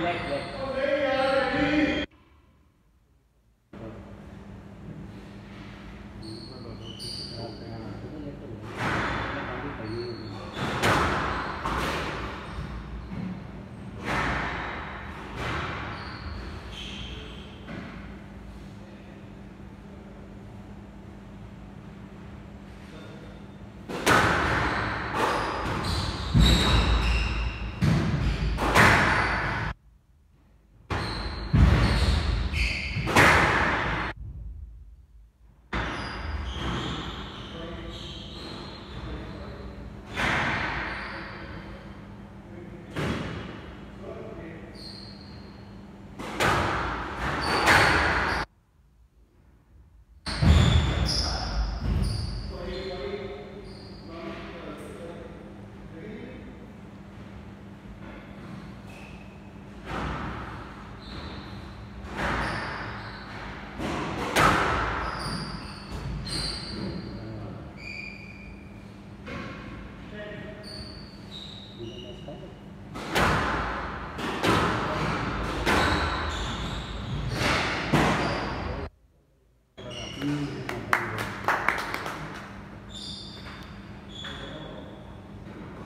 black, black.